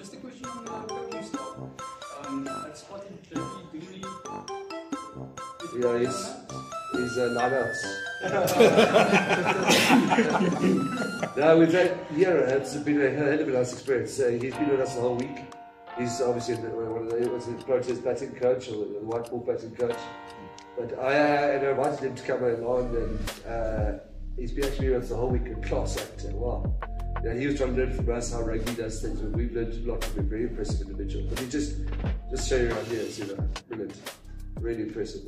just a question on the coaching staff. Um, I spotted Duminy. Yeah, he's, he's uh, nine outs. no, we've had, yeah, it's been a hell of a nice experience. Uh, he's been with us the whole week. He's obviously one of the, was the Proteas batting coach or the white ball batting coach. But I, uh, and I invited him to come along and uh, he's been actually with us the whole week in class act. Wow. Yeah, he was trying to learn from us how rugby does things, but we've learned a lot from him. Very impressive individual. But he just, just show you around here, you know, brilliant, really impressive.